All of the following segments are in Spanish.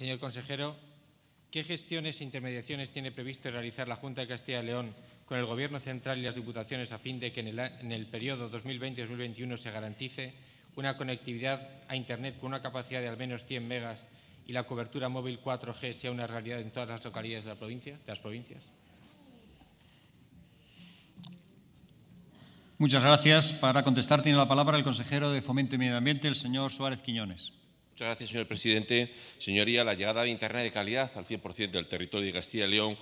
Señor consejero, ¿qué gestiones e intermediaciones tiene previsto realizar la Junta de Castilla y León con el Gobierno central y las diputaciones a fin de que en el, en el periodo 2020-2021 se garantice una conectividad a Internet con una capacidad de al menos 100 megas y la cobertura móvil 4G sea una realidad en todas las localidades de, de las provincias? Muchas gracias. Para contestar tiene la palabra el consejero de Fomento y Medio Ambiente, el señor Suárez Quiñones. Muchas gracias, señor presidente. Señoría, la llegada de Internet de calidad al 100% del territorio de Castilla y León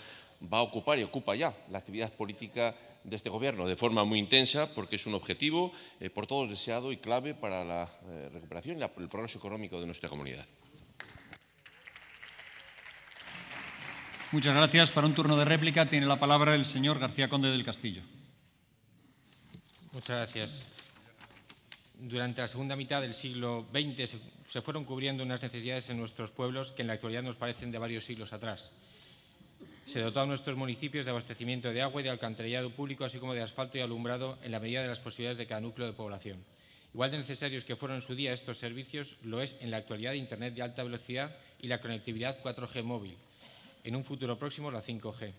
va a ocupar y ocupa ya la actividad política de este Gobierno de forma muy intensa porque es un objetivo eh, por todos deseado y clave para la eh, recuperación y la, el progreso económico de nuestra comunidad. Muchas gracias. Para un turno de réplica tiene la palabra el señor García Conde del Castillo. Muchas gracias. Durante la segunda mitad del siglo XX se, fueron cubriendo unas necesidades en nuestros pueblos que en la actualidad nos parecen de varios siglos atrás. Se dotó a nuestros municipios de abastecimiento de agua y de alcantarillado público, así como de asfalto y alumbrado en la medida de las posibilidades de cada núcleo de población. Igual de necesarios que fueron en su día estos servicios, lo es en la actualidad Internet de alta velocidad y la conectividad 4G móvil, en un futuro próximo la 5G.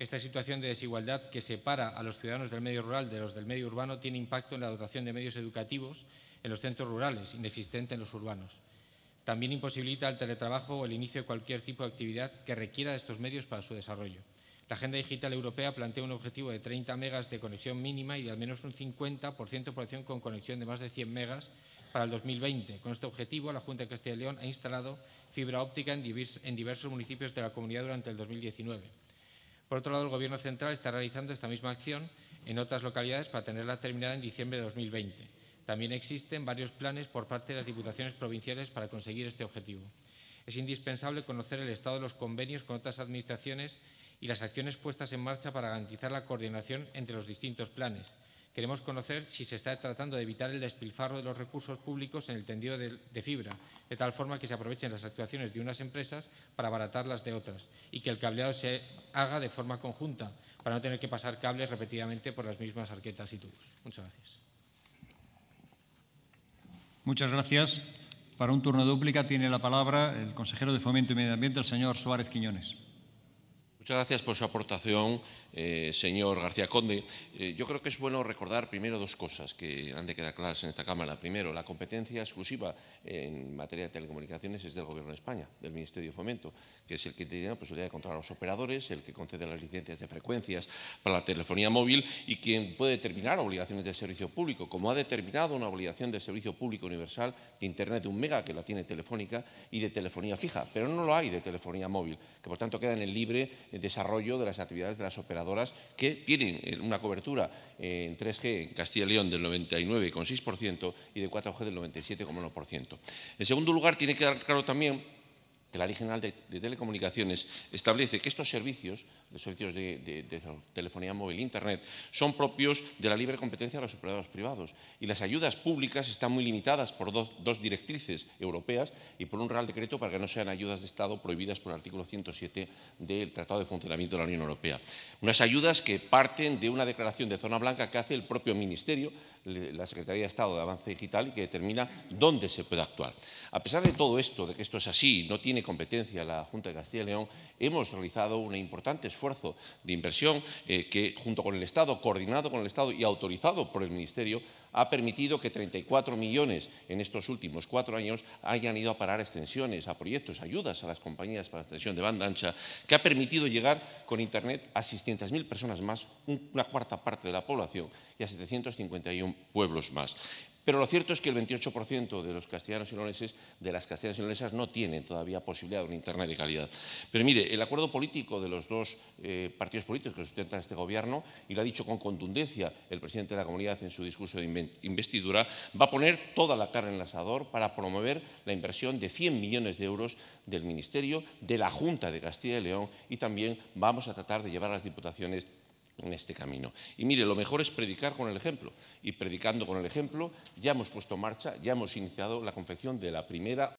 Esta situación de desigualdad que separa a los ciudadanos del medio rural de los del medio urbano tiene impacto en la dotación de medios educativos en los centros rurales, inexistente en los urbanos. También imposibilita el teletrabajo o el inicio de cualquier tipo de actividad que requiera de estos medios para su desarrollo. La Agenda Digital Europea plantea un objetivo de 30 megas de conexión mínima y de al menos un 50% de población con conexión de más de 100 megas para el 2020. Con este objetivo, la Junta de Castilla y León ha instalado fibra óptica en, diversos municipios de la comunidad durante el 2019. Por otro lado, el Gobierno central está realizando esta misma acción en otras localidades para tenerla terminada en diciembre de 2020. También existen varios planes por parte de las diputaciones provinciales para conseguir este objetivo. Es indispensable conocer el estado de los convenios con otras administraciones y las acciones puestas en marcha para garantizar la coordinación entre los distintos planes. Queremos conocer si se está tratando de evitar el despilfarro de los recursos públicos en el tendido de, fibra, de tal forma que se aprovechen las actuaciones de unas empresas para abaratar las de otras y que el cableado se haga de forma conjunta para no tener que pasar cables repetidamente por las mismas arquetas y tubos. Muchas gracias. Muchas gracias. Para un turno de dúplica tiene la palabra el consejero de Fomento y Medio Ambiente, el señor Suárez Quiñones. Muchas gracias por su aportación, eh, señor García Conde. Eh, yo creo que es bueno recordar primero dos cosas que han de quedar claras en esta Cámara. Primero, la competencia exclusiva en materia de telecomunicaciones es del Gobierno de España, del Ministerio de Fomento, que es el que tiene la posibilidad de controlar a los operadores, el que concede las licencias de frecuencias para la telefonía móvil y quien puede determinar obligaciones de servicio público, como ha determinado una obligación de servicio público universal de Internet de un mega, que la tiene telefónica, y de telefonía fija, pero no lo hay de telefonía móvil, que por tanto queda en el libre desarrollo de las actividades de las operadoras que tienen una cobertura en 3G en Castilla y León del 99,6% y de 4G del 97,1%. En segundo lugar, tiene que quedar claro también que la Ley General de, Telecomunicaciones establece que estos servicios los servicios de, telefonía móvil e Internet, son propios de la libre competencia de los operadores privados. Y las ayudas públicas están muy limitadas por do, dos directrices europeas y por un Real Decreto para que no sean ayudas de Estado prohibidas por el artículo 107 del Tratado de Funcionamiento de la Unión Europea. Unas ayudas que parten de una declaración de zona blanca que hace el propio Ministerio, la Secretaría de Estado de Avance Digital, y que determina dónde se puede actuar. A pesar de todo esto, de que esto es así, no tiene competencia la Junta de Castilla y León, hemos realizado una importante esfuerzo de inversión eh, que, junto con el Estado, coordinado con el Estado y autorizado por el Ministerio, ha permitido que 34 millones en estos últimos cuatro años hayan ido a parar extensiones, a proyectos, ayudas a las compañías para extensión de banda ancha, que ha permitido llegar con Internet a 600.000 personas más, una cuarta parte de la población, y a 751 pueblos más. Pero lo cierto es que el 28% de los castellanos y leoneses, de las castellanas y leonesas, no tienen todavía posibilidad de un Internet de calidad. Pero mire, el acuerdo político de los dos eh, partidos políticos que sustentan este gobierno, y lo ha dicho con contundencia el presidente de la comunidad en su discurso de investidura, va a poner toda la carne en el asador para promover la inversión de 100 millones de euros del Ministerio, de la Junta de Castilla y León, y también vamos a tratar de llevar a las diputaciones en este camino. Y mire, lo mejor es predicar con el ejemplo. Y predicando con el ejemplo, ya hemos puesto en marcha, ya hemos iniciado la confección de la primera